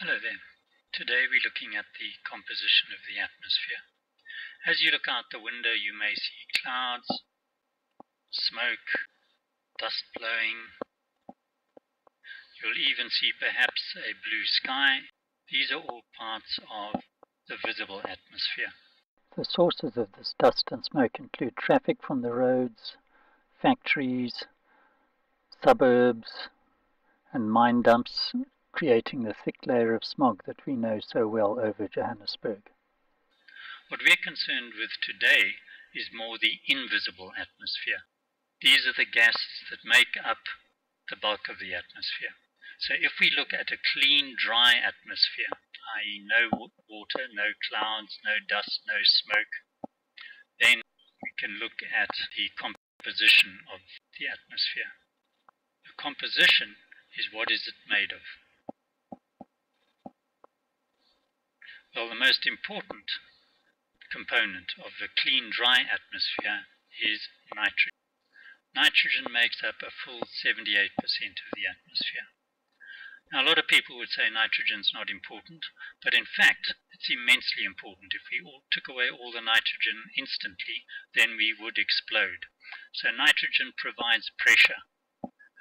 Hello there. Today we're looking at the composition of the atmosphere. As you look out the window, you may see clouds, smoke, dust blowing. You'll even see perhaps a blue sky. These are all parts of the visible atmosphere. The sources of this dust and smoke include traffic from the roads, factories, suburbs, and mine dumps, creating the thick layer of smog that we know so well over Johannesburg. What we're concerned with today is more the invisible atmosphere. These are the gases that make up the bulk of the atmosphere. So if we look at a clean, dry atmosphere, i.e. no water, no clouds, no dust, no smoke, then we can look at the composition of the atmosphere. The composition is what is it made of. Well, the most important component of the clean, dry atmosphere is nitrogen. Nitrogen makes up a full 78% of the atmosphere. Now, a lot of people would say nitrogen's not important, but in fact, it's immensely important. If we all took away all the nitrogen instantly, then we would explode. So nitrogen provides pressure,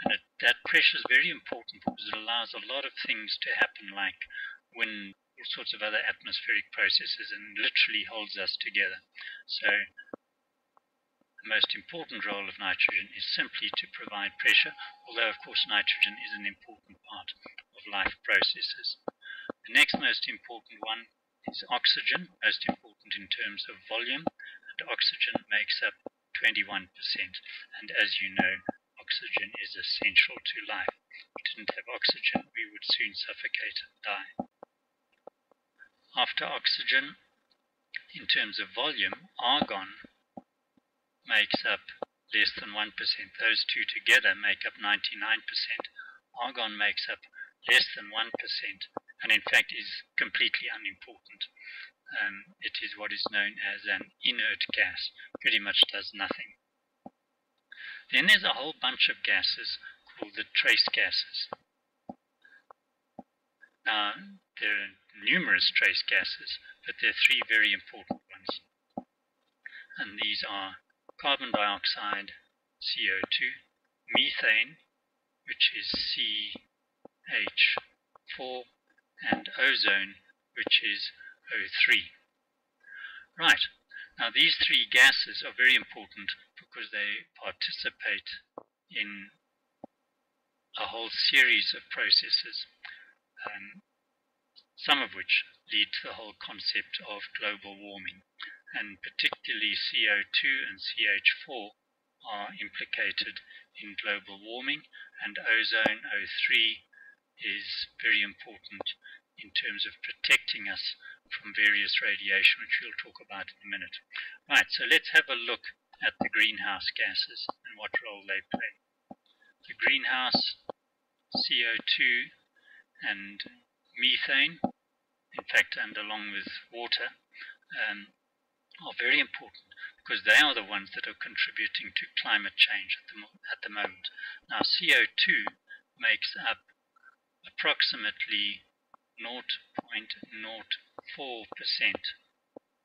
and it, that pressure is very important because it allows a lot of things to happen, like wind, all sorts of other atmospheric processes and literally holds us together. So the most important role of nitrogen is simply to provide pressure, although of course nitrogen is an important part of life processes. The next most important one is oxygen, most important in terms of volume, and oxygen makes up 21%. And as you know, oxygen is essential to life. If we didn't have oxygen, we would soon suffocate and die. After oxygen, in terms of volume, argon makes up less than 1%. Those two together make up 99%. Argon makes up less than 1% and in fact is completely unimportant. Um, it is what is known as an inert gas, pretty much does nothing. Then there's a whole bunch of gases called the trace gases. Now, there are numerous trace gases, but there are three very important ones. And these are carbon dioxide, CO2, methane, which is CH4, and ozone, which is O3. Right, now these three gases are very important because they participate in a whole series of processes. Um, some of which lead to the whole concept of global warming, and particularly CO2 and CH4 are implicated in global warming, and ozone O3 is very important in terms of protecting us from various radiation, which we'll talk about in a minute. Right, so let's have a look at the greenhouse gases and what role they play. The greenhouse, CO2, and methane, in fact, and along with water, um, are very important because they are the ones that are contributing to climate change at the, at the moment. Now, CO2 makes up approximately 0.04%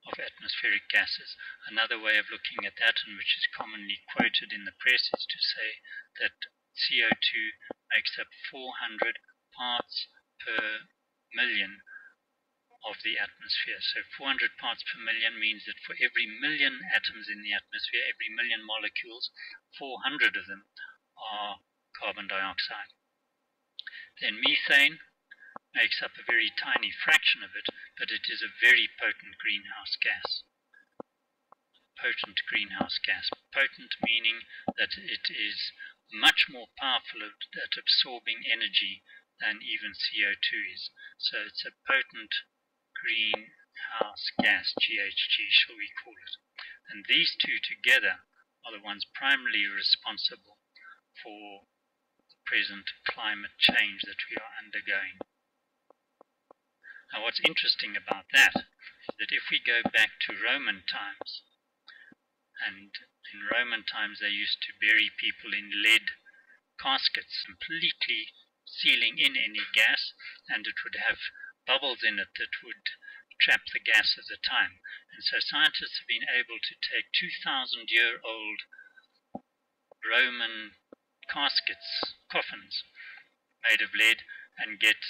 of atmospheric gases. Another way of looking at that, and which is commonly quoted in the press, is to say that CO2 makes up 400 parts per million of the atmosphere. So 400 parts per million means that for every million atoms in the atmosphere, every million molecules, 400 of them are carbon dioxide. Then methane makes up a very tiny fraction of it, but it is a very potent greenhouse gas. Potent greenhouse gas. Potent meaning that it is much more powerful at absorbing energy than even CO2 is. So it's a potent greenhouse gas, GHG shall we call it. And these two together are the ones primarily responsible for the present climate change that we are undergoing. Now what's interesting about that is that if we go back to Roman times, and in Roman times they used to bury people in lead caskets completely sealing in any gas, and it would have bubbles in it that would trap the gas at the time. And so scientists have been able to take 2,000 year old Roman caskets, coffins, made of lead, and get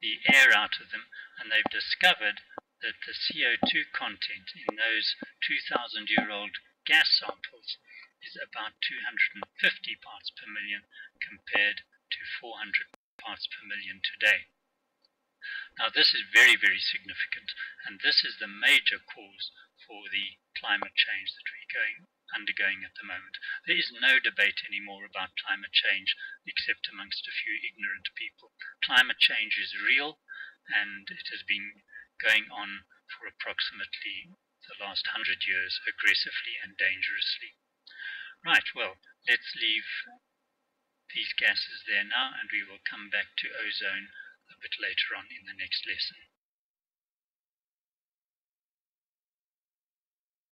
the air out of them, and they've discovered that the CO2 content in those 2,000 year old gas samples is about 250 parts per million compared to 400 parts per million today. Now this is very, very significant, and this is the major cause for the climate change that we're going undergoing at the moment. There is no debate anymore about climate change except amongst a few ignorant people. Climate change is real, and it has been going on for approximately the last hundred years aggressively and dangerously. Right, well, let's leave these gases there now, and we will come back to ozone a bit later on in the next lesson.